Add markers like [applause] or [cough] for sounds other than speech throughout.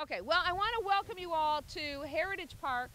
Okay, well, I want to welcome you all to Heritage Park.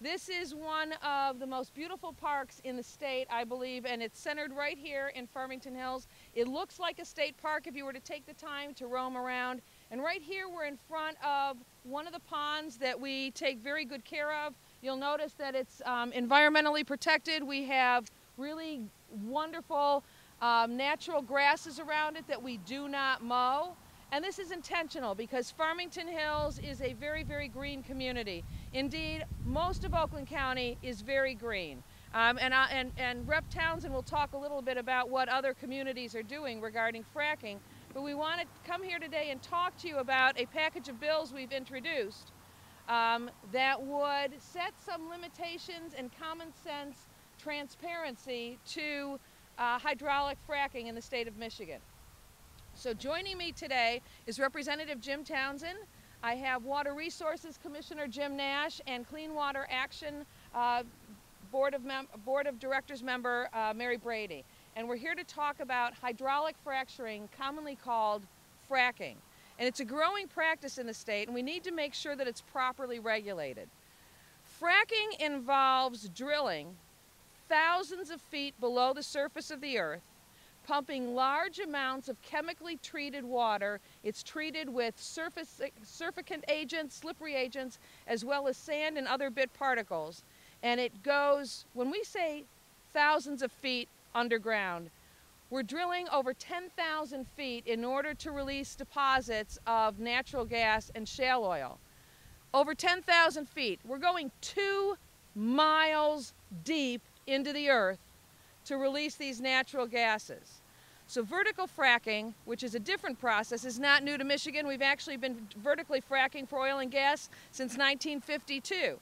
This is one of the most beautiful parks in the state, I believe, and it's centered right here in Farmington Hills. It looks like a state park if you were to take the time to roam around. And right here, we're in front of one of the ponds that we take very good care of. You'll notice that it's um, environmentally protected. We have really wonderful um, natural grasses around it that we do not mow. And this is intentional because Farmington Hills is a very, very green community. Indeed, most of Oakland County is very green. Um, and, uh, and, and Rep. Townsend will talk a little bit about what other communities are doing regarding fracking. But we want to come here today and talk to you about a package of bills we've introduced um, that would set some limitations and common sense transparency to uh, hydraulic fracking in the state of Michigan. So joining me today is Representative Jim Townsend. I have Water Resources Commissioner Jim Nash and Clean Water Action uh, Board, of Board of Directors member uh, Mary Brady. And we're here to talk about hydraulic fracturing, commonly called fracking. And it's a growing practice in the state, and we need to make sure that it's properly regulated. Fracking involves drilling thousands of feet below the surface of the earth pumping large amounts of chemically treated water. It's treated with surface, agents, slippery agents, as well as sand and other bit particles. And it goes, when we say thousands of feet underground, we're drilling over 10,000 feet in order to release deposits of natural gas and shale oil. Over 10,000 feet. We're going two miles deep into the earth to release these natural gases. So vertical fracking, which is a different process, is not new to Michigan. We've actually been vertically fracking for oil and gas since 1952.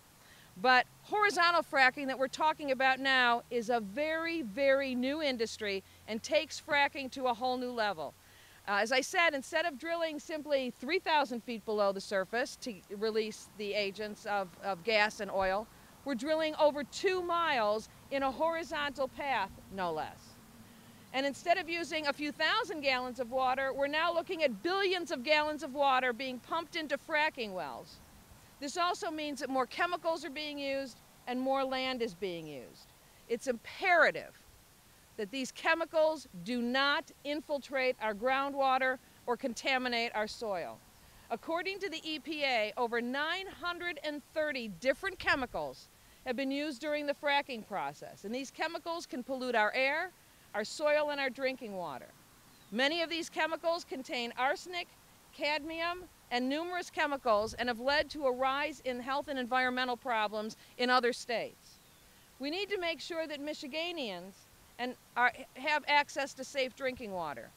But horizontal fracking that we're talking about now is a very, very new industry and takes fracking to a whole new level. Uh, as I said, instead of drilling simply 3,000 feet below the surface to release the agents of, of gas and oil, we're drilling over two miles in a horizontal path, no less. And instead of using a few thousand gallons of water, we're now looking at billions of gallons of water being pumped into fracking wells. This also means that more chemicals are being used and more land is being used. It's imperative that these chemicals do not infiltrate our groundwater or contaminate our soil. According to the EPA, over 930 different chemicals have been used during the fracking process. And these chemicals can pollute our air, our soil, and our drinking water. Many of these chemicals contain arsenic, cadmium, and numerous chemicals and have led to a rise in health and environmental problems in other states. We need to make sure that Michiganians and are, have access to safe drinking water.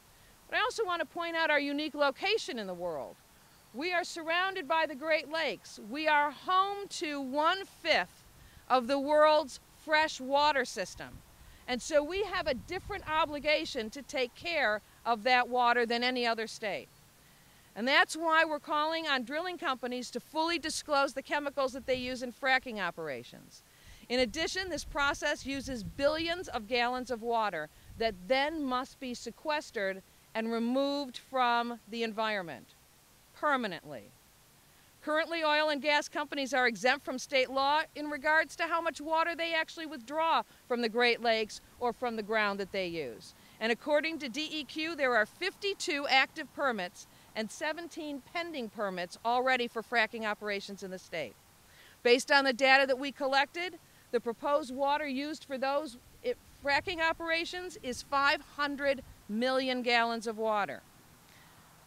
But I also want to point out our unique location in the world. We are surrounded by the Great Lakes. We are home to one-fifth of the world's fresh water system. And so we have a different obligation to take care of that water than any other state. And that's why we're calling on drilling companies to fully disclose the chemicals that they use in fracking operations. In addition, this process uses billions of gallons of water that then must be sequestered and removed from the environment permanently. Currently, oil and gas companies are exempt from state law in regards to how much water they actually withdraw from the Great Lakes or from the ground that they use. And according to DEQ, there are 52 active permits and 17 pending permits already for fracking operations in the state. Based on the data that we collected, the proposed water used for those eh, fracking operations is 500 million gallons of water.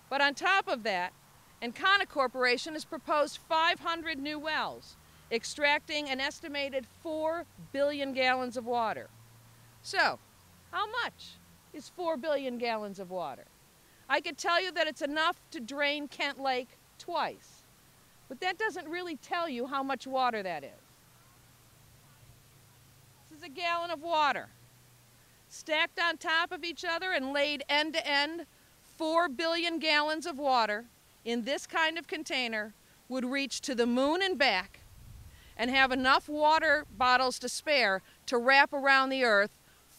But on top of that, Encana Corporation has proposed 500 new wells, extracting an estimated 4 billion gallons of water. So, how much is 4 billion gallons of water? I could tell you that it's enough to drain Kent Lake twice, but that doesn't really tell you how much water that is. This is a gallon of water. Stacked on top of each other and laid end to end, 4 billion gallons of water in this kind of container would reach to the moon and back and have enough water bottles to spare to wrap around the earth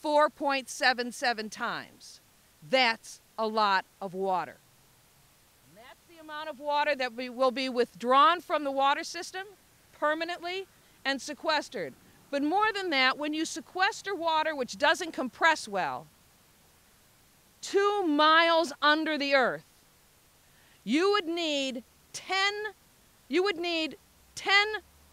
4.77 times. That's a lot of water. And that's the amount of water that we, will be withdrawn from the water system permanently and sequestered. But more than that, when you sequester water which doesn't compress well, two miles under the earth, you would need 10, you would need 10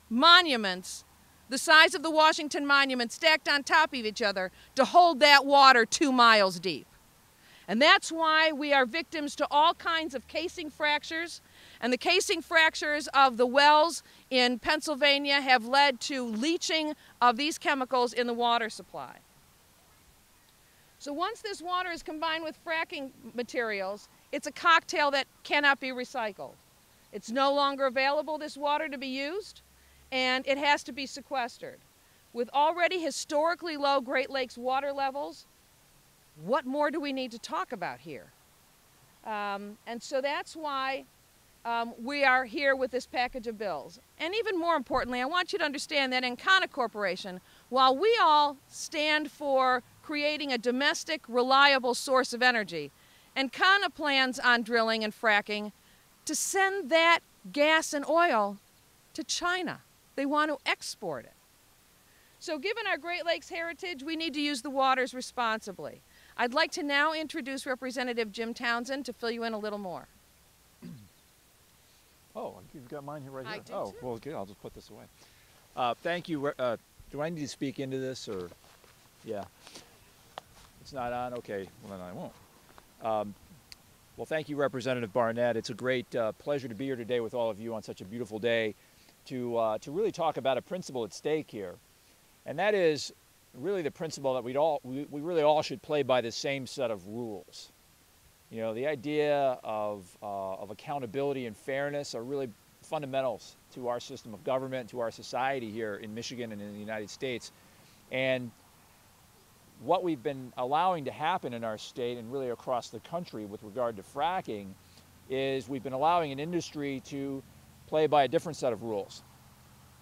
monuments the size of the Washington Monument stacked on top of each other to hold that water two miles deep. And that's why we are victims to all kinds of casing fractures. And the casing fractures of the wells in Pennsylvania have led to leaching of these chemicals in the water supply. So once this water is combined with fracking materials, it's a cocktail that cannot be recycled. It's no longer available, this water, to be used and it has to be sequestered. With already historically low Great Lakes water levels, what more do we need to talk about here? Um, and so that's why um, we are here with this package of bills. And even more importantly, I want you to understand that Encana Corporation, while we all stand for creating a domestic, reliable source of energy, Encana plans on drilling and fracking to send that gas and oil to China. They want to export it. So given our Great Lakes heritage, we need to use the waters responsibly. I'd like to now introduce Representative Jim Townsend to fill you in a little more. [clears throat] Oh, you've got mine here right I here. do oh, too. well, good. I'll just put this away. Uh, thank you. Uh, do I need to speak into this or? Yeah. It's not on? Okay. Well, then I won't. Um, well, thank you, Representative Barnett. It's a great uh, pleasure to be here today with all of you on such a beautiful day to, uh, to really talk about a principle at stake here. And that is really the principle that we'd all, we, we really all should play by the same set of rules. You know, the idea of, uh, of accountability and fairness are really fundamentals to our system of government, to our society here in Michigan and in the United States. And what we've been allowing to happen in our state and really across the country with regard to fracking is we've been allowing an industry to play by a different set of rules,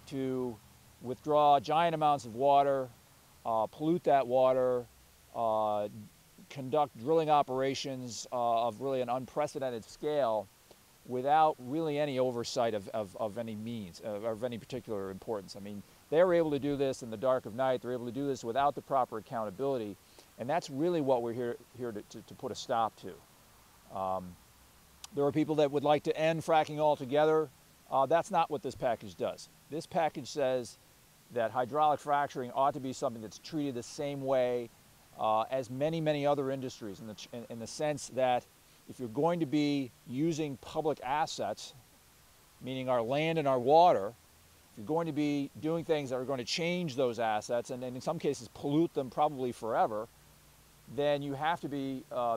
to withdraw giant amounts of water, uh, pollute that water, uh, conduct drilling operations uh, of really an unprecedented scale without really any oversight of, of, of any means, of, of any particular importance. I mean, they were able to do this in the dark of night. They're able to do this without the proper accountability. And that's really what we're here, here to, to, to put a stop to. Um, there are people that would like to end fracking altogether. Uh, that's not what this package does. This package says that hydraulic fracturing ought to be something that's treated the same way uh, as many, many other industries in the, in, in the sense that if you're going to be using public assets, meaning our land and our water, you're going to be doing things that are going to change those assets and, and in some cases pollute them probably forever, then you have to be uh,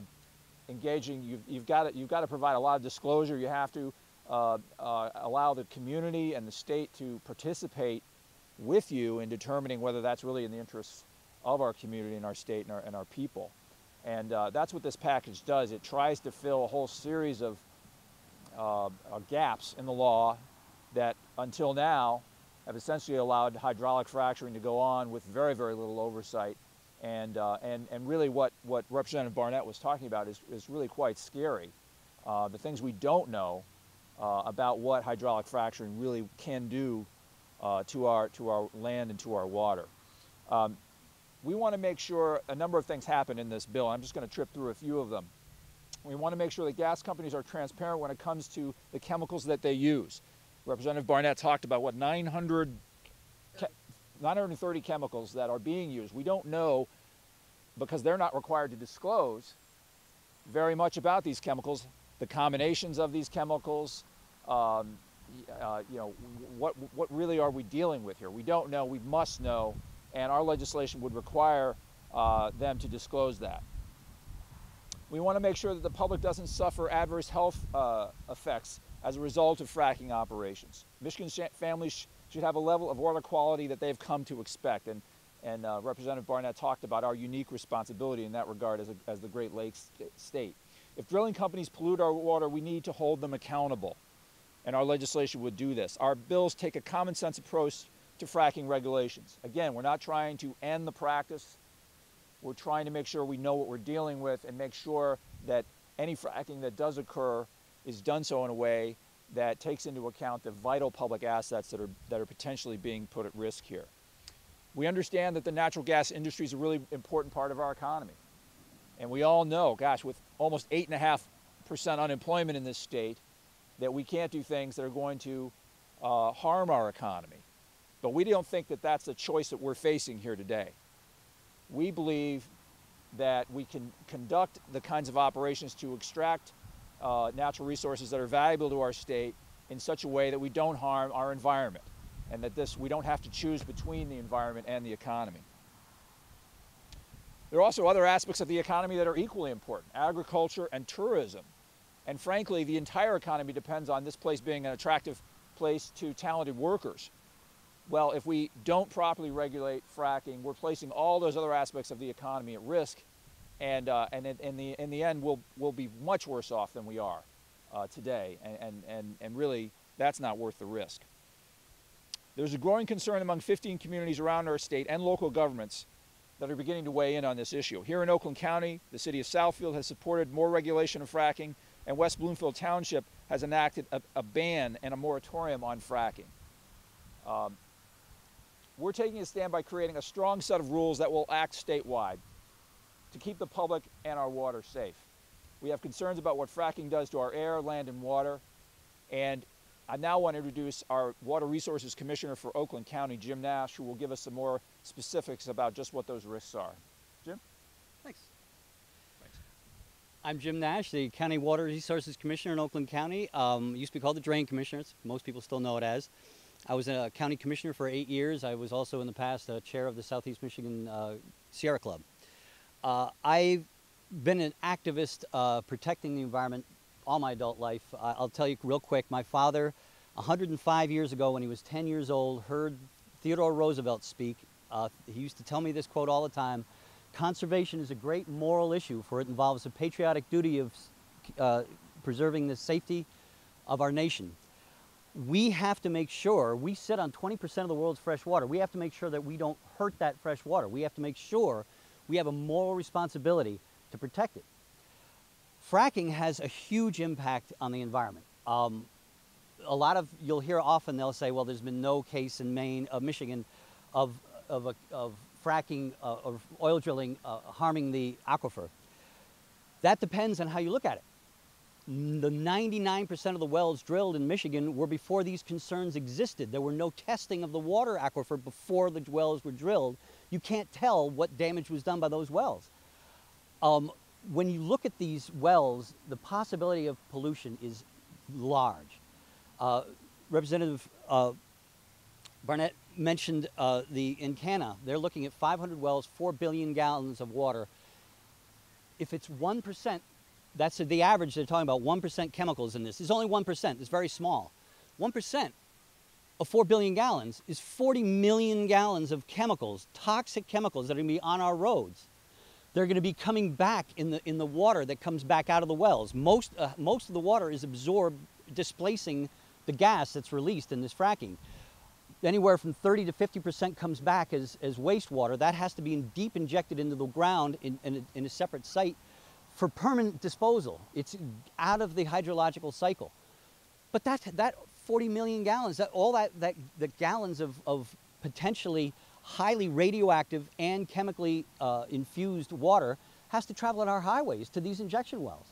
engaging. You've, you've, got to, you've got to provide a lot of disclosure. You have to uh, uh, allow the community and the state to participate with you in determining whether that's really in the interests of our community and our state and our, and our people. And uh, that's what this package does. It tries to fill a whole series of uh, uh, gaps in the law that until now have essentially allowed hydraulic fracturing to go on with very, very little oversight. And, uh, and, and really what, what Representative Barnett was talking about is, is really quite scary. Uh, the things we don't know uh, about what hydraulic fracturing really can do uh, to, our, to our land and to our water. Um, we want to make sure a number of things happen in this bill. I'm just going to trip through a few of them. We want to make sure that gas companies are transparent when it comes to the chemicals that they use. Representative Barnett talked about what 900, 930 chemicals that are being used. We don't know because they're not required to disclose very much about these chemicals, the combinations of these chemicals, um, uh, you know, what, what really are we dealing with here? We don't know, we must know, and our legislation would require uh, them to disclose that. We want to make sure that the public doesn't suffer adverse health uh, effects as a result of fracking operations. Michigan families sh should have a level of water quality that they've come to expect, and, and uh, Representative Barnett talked about our unique responsibility in that regard as, a, as the Great Lakes state. If drilling companies pollute our water, we need to hold them accountable, and our legislation would do this. Our bills take a common sense approach to fracking regulations. Again, we're not trying to end the practice. We're trying to make sure we know what we're dealing with and make sure that any fracking that does occur is done so in a way that takes into account the vital public assets that are, that are potentially being put at risk here. We understand that the natural gas industry is a really important part of our economy. And we all know, gosh, with almost 8.5% unemployment in this state, that we can't do things that are going to uh, harm our economy. But we don't think that that's the choice that we're facing here today. We believe that we can conduct the kinds of operations to extract uh, natural resources that are valuable to our state in such a way that we don't harm our environment and that this we don't have to choose between the environment and the economy. There are also other aspects of the economy that are equally important, agriculture and tourism. And frankly, the entire economy depends on this place being an attractive place to talented workers. Well, if we don't properly regulate fracking, we're placing all those other aspects of the economy at risk. And, uh, and in, the, in the end, we'll, we'll be much worse off than we are uh, today. And, and, and, and really, that's not worth the risk. There's a growing concern among 15 communities around our state and local governments that are beginning to weigh in on this issue. Here in Oakland County, the city of Southfield has supported more regulation of fracking, and West Bloomfield Township has enacted a, a ban and a moratorium on fracking. Um, we're taking a stand by creating a strong set of rules that will act statewide to keep the public and our water safe. We have concerns about what fracking does to our air, land, and water, and I now want to introduce our Water Resources Commissioner for Oakland County, Jim Nash, who will give us some more specifics about just what those risks are. Jim? Thanks. Thanks. I'm Jim Nash, the County Water Resources Commissioner in Oakland County. Um, used to be called the Drain Commissioner. Most people still know it as. I was a county commissioner for eight years. I was also in the past a chair of the Southeast Michigan uh, Sierra Club. Uh, I've been an activist uh, protecting the environment all my adult life. I'll tell you real quick, my father, 105 years ago when he was 10 years old, heard Theodore Roosevelt speak. Uh, he used to tell me this quote all the time, conservation is a great moral issue for it involves a patriotic duty of uh, preserving the safety of our nation. We have to make sure, we sit on 20% of the world's fresh water. We have to make sure that we don't hurt that fresh water. We have to make sure we have a moral responsibility to protect it fracking has a huge impact on the environment. Um, a lot of, you'll hear often they'll say, well, there's been no case in Maine, uh, Michigan, of, of, a, of fracking, uh, of oil drilling uh, harming the aquifer. That depends on how you look at it. The 99% of the wells drilled in Michigan were before these concerns existed. There were no testing of the water aquifer before the wells were drilled. You can't tell what damage was done by those wells. Um, when you look at these wells, the possibility of pollution is large. Uh, Representative uh, Barnett mentioned uh, the Encana. They're looking at 500 wells, 4 billion gallons of water. If it's 1%, that's the average they're talking about, 1% chemicals in this. It's only 1%, it's very small. 1% of 4 billion gallons is 40 million gallons of chemicals, toxic chemicals that are going to be on our roads they're going to be coming back in the, in the water that comes back out of the wells. Most, uh, most of the water is absorbed, displacing the gas that's released in this fracking. Anywhere from 30 to 50% comes back as, as wastewater. That has to be in deep injected into the ground in, in, a, in a separate site for permanent disposal. It's out of the hydrological cycle. But that, that 40 million gallons, that, all that, that the gallons of, of potentially highly radioactive and chemically uh, infused water has to travel on our highways to these injection wells.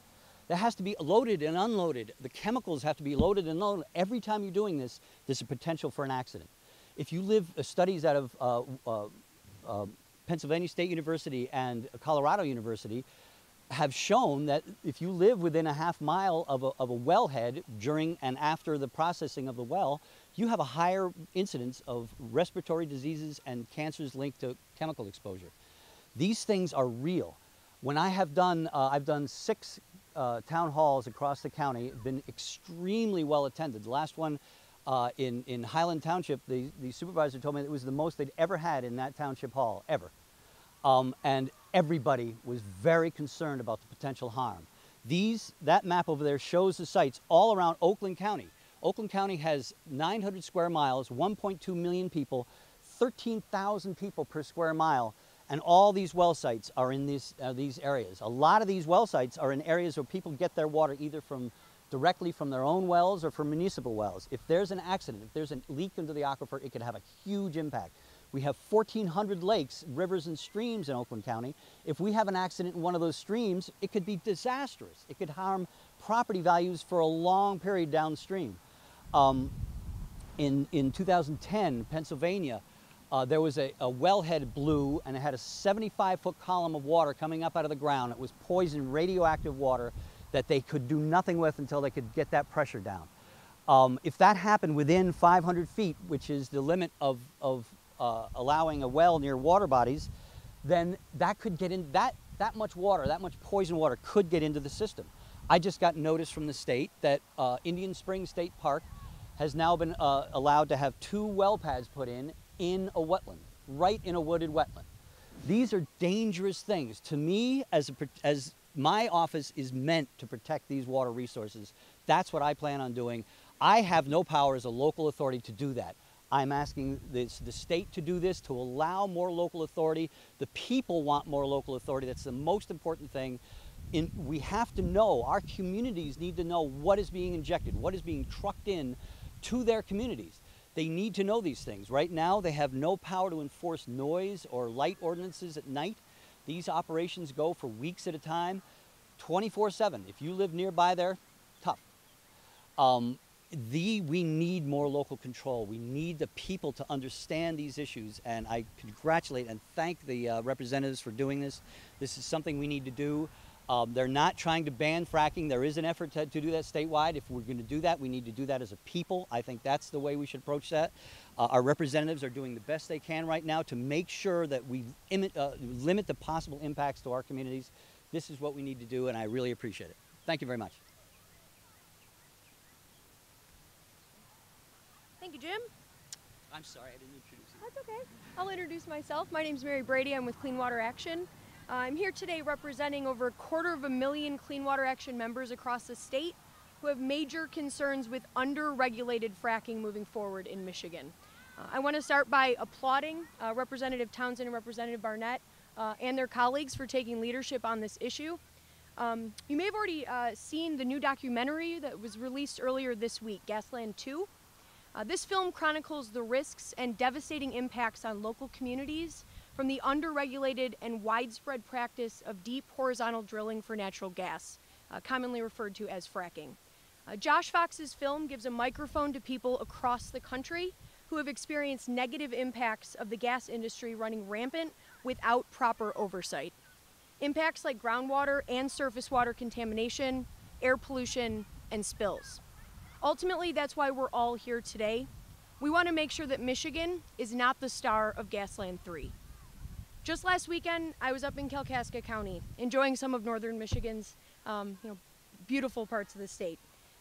That has to be loaded and unloaded. The chemicals have to be loaded and unloaded. Every time you're doing this, there's a potential for an accident. If you live, uh, studies out of uh, uh, uh Pennsylvania State University and Colorado University have shown that if you live within a half mile of a, of a wellhead during and after the processing of the well, you have a higher incidence of respiratory diseases and cancers linked to chemical exposure. These things are real. When I have done, uh, I've done six uh, town halls across the county, been extremely well attended. The last one uh, in, in Highland Township, the, the supervisor told me it was the most they'd ever had in that township hall, ever. Um, and everybody was very concerned about the potential harm. These, that map over there shows the sites all around Oakland County. Oakland County has 900 square miles, 1.2 million people, 13,000 people per square mile, and all these well sites are in these, uh, these areas. A lot of these well sites are in areas where people get their water either from directly from their own wells or from municipal wells. If there's an accident, if there's a leak into the aquifer, it could have a huge impact. We have 1,400 lakes, rivers, and streams in Oakland County. If we have an accident in one of those streams, it could be disastrous. It could harm property values for a long period downstream. Um, in, in 2010, Pennsylvania, uh, there was a, a wellhead blew and it had a 75 foot column of water coming up out of the ground. It was poison radioactive water that they could do nothing with until they could get that pressure down. Um, if that happened within 500 feet, which is the limit of, of uh, allowing a well near water bodies, then that could get in, that, that much water, that much poison water could get into the system. I just got notice from the state that uh, Indian Springs State Park has now been uh, allowed to have two well pads put in in a wetland, right in a wooded wetland. These are dangerous things. To me, as, a, as my office is meant to protect these water resources, that's what I plan on doing. I have no power as a local authority to do that. I'm asking this, the state to do this, to allow more local authority. The people want more local authority. That's the most important thing. In, we have to know, our communities need to know what is being injected, what is being trucked in to their communities. They need to know these things. Right now, they have no power to enforce noise or light ordinances at night. These operations go for weeks at a time, 24 7. If you live nearby there, tough. Um, the we need more local control. We need the people to understand these issues, and I congratulate and thank the uh, representatives for doing this. This is something we need to do. Um, they're not trying to ban fracking. There is an effort to, to do that statewide. If we're going to do that, we need to do that as a people. I think that's the way we should approach that. Uh, our representatives are doing the best they can right now to make sure that we uh, limit the possible impacts to our communities. This is what we need to do, and I really appreciate it. Thank you very much. Thank you, Jim. I'm sorry, I didn't introduce you. That's okay. I'll introduce myself. My name is Mary Brady. I'm with Clean Water Action. Uh, I'm here today representing over a quarter of a million Clean Water Action members across the state who have major concerns with under-regulated fracking moving forward in Michigan. Uh, I want to start by applauding uh, Representative Townsend and Representative Barnett uh, and their colleagues for taking leadership on this issue. Um, you may have already uh, seen the new documentary that was released earlier this week, Gasland 2. Uh, this film chronicles the risks and devastating impacts on local communities from the underregulated and widespread practice of deep horizontal drilling for natural gas, uh, commonly referred to as fracking. Uh, Josh Fox's film gives a microphone to people across the country who have experienced negative impacts of the gas industry running rampant without proper oversight. Impacts like groundwater and surface water contamination, air pollution, and spills. Ultimately, that's why we're all here today. We want to make sure that Michigan is not the star of Gasland 3. Just last weekend, I was up in Kalkaska County, enjoying some of northern Michigan's um, you know, beautiful parts of the state.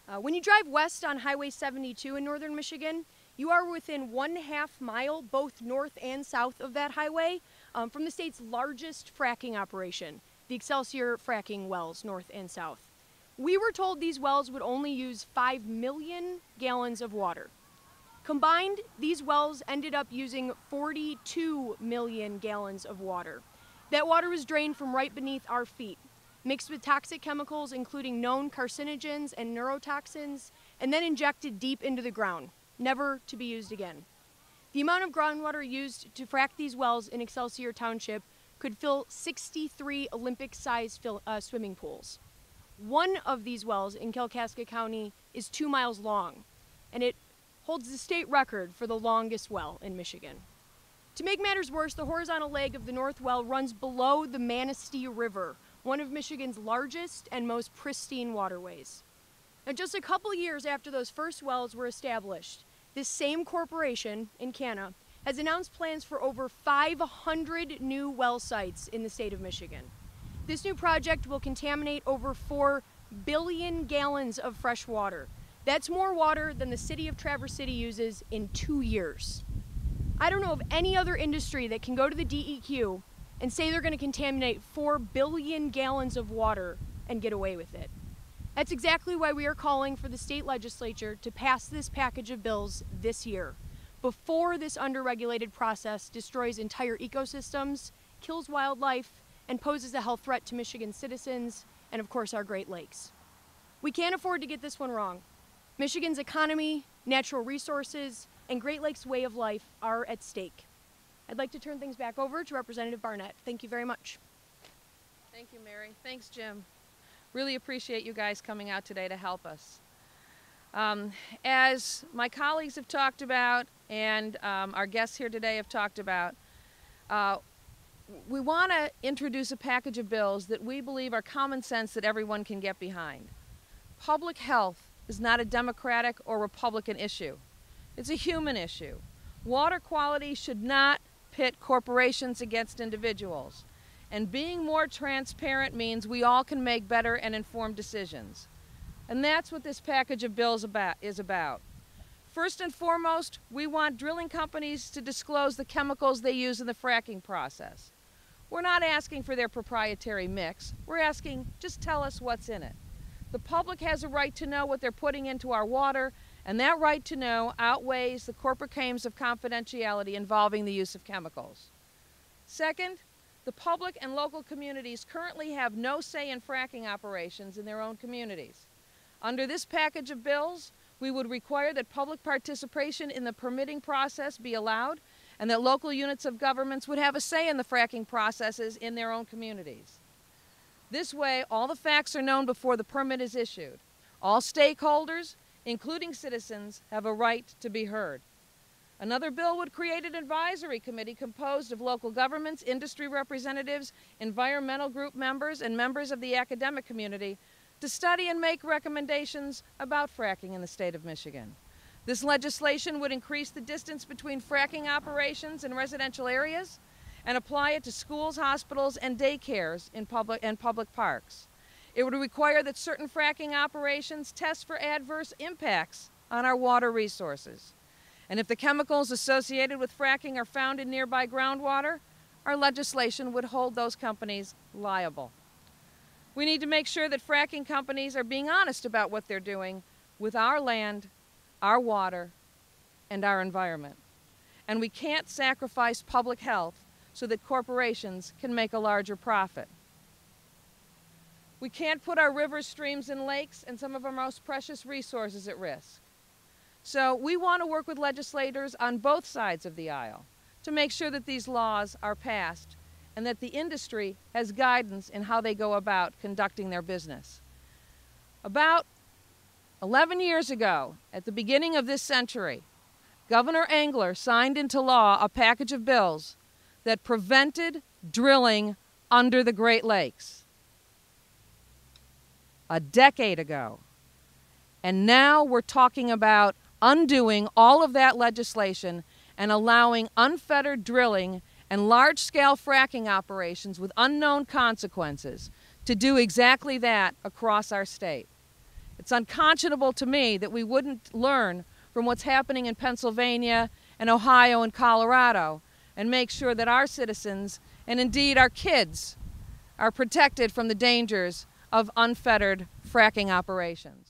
Uh, when you drive west on Highway 72 in northern Michigan, you are within one half mile, both north and south of that highway, um, from the state's largest fracking operation, the Excelsior fracking wells, north and south. We were told these wells would only use 5 million gallons of water. Combined, these wells ended up using 42 million gallons of water. That water was drained from right beneath our feet, mixed with toxic chemicals including known carcinogens and neurotoxins, and then injected deep into the ground, never to be used again. The amount of groundwater used to frack these wells in Excelsior Township could fill 63 Olympic-sized uh, swimming pools. One of these wells in Kalkaska County is two miles long, and it holds the state record for the longest well in Michigan. To make matters worse, the horizontal leg of the North Well runs below the Manistee River, one of Michigan's largest and most pristine waterways. Now, just a couple years after those first wells were established, this same corporation Encana has announced plans for over 500 new well sites in the state of Michigan. This new project will contaminate over 4 billion gallons of fresh water. That's more water than the city of Traverse City uses in two years. I don't know of any other industry that can go to the DEQ and say they're going to contaminate 4 billion gallons of water and get away with it. That's exactly why we are calling for the state legislature to pass this package of bills this year, before this underregulated process destroys entire ecosystems, kills wildlife, and poses a health threat to Michigan citizens and, of course, our Great Lakes. We can't afford to get this one wrong. Michigan's economy, natural resources, and Great Lakes way of life are at stake. I'd like to turn things back over to Representative Barnett. Thank you very much. Thank you, Mary. Thanks, Jim. Really appreciate you guys coming out today to help us. Um, as my colleagues have talked about and um, our guests here today have talked about, uh, we want to introduce a package of bills that we believe are common sense that everyone can get behind. Public health is not a Democratic or Republican issue. It's a human issue. Water quality should not pit corporations against individuals. And being more transparent means we all can make better and informed decisions. And that's what this package of bills about, is about. First and foremost, we want drilling companies to disclose the chemicals they use in the fracking process. We're not asking for their proprietary mix. We're asking, just tell us what's in it. The public has a right to know what they're putting into our water, and that right to know outweighs the corporate claims of confidentiality involving the use of chemicals. Second, the public and local communities currently have no say in fracking operations in their own communities. Under this package of bills, we would require that public participation in the permitting process be allowed and that local units of governments would have a say in the fracking processes in their own communities. This way, all the facts are known before the permit is issued. All stakeholders, including citizens, have a right to be heard. Another bill would create an advisory committee composed of local governments, industry representatives, environmental group members, and members of the academic community to study and make recommendations about fracking in the state of Michigan. This legislation would increase the distance between fracking operations in residential areas and apply it to schools, hospitals, and daycares in public and public parks. It would require that certain fracking operations test for adverse impacts on our water resources. And if the chemicals associated with fracking are found in nearby groundwater, our legislation would hold those companies liable. We need to make sure that fracking companies are being honest about what they're doing with our land, our water, and our environment. And we can't sacrifice public health so that corporations can make a larger profit. We can't put our rivers, streams, and lakes and some of our most precious resources at risk. So we want to work with legislators on both sides of the aisle to make sure that these laws are passed and that the industry has guidance in how they go about conducting their business. About 11 years ago, at the beginning of this century, Governor Engler signed into law a package of bills that prevented drilling under the Great Lakes. A decade ago. And now we're talking about undoing all of that legislation and allowing unfettered drilling and large scale fracking operations with unknown consequences to do exactly that across our state. It's unconscionable to me that we wouldn't learn from what's happening in Pennsylvania and Ohio and Colorado and make sure that our citizens and indeed our kids are protected from the dangers of unfettered fracking operations.